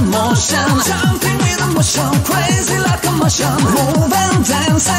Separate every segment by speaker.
Speaker 1: motion. Jumping with emotion Crazy like a motion Move and dance.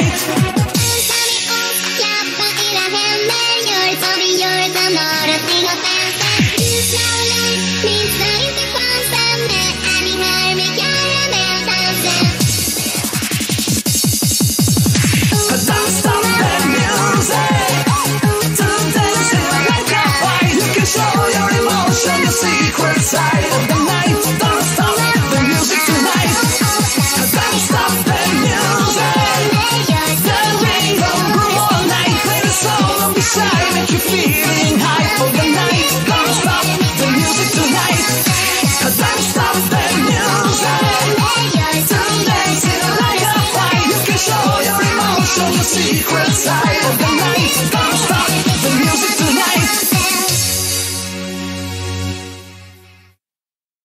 Speaker 1: Right. inside that you feeling high for the night. Stop the music stop the music. You can show your your secret side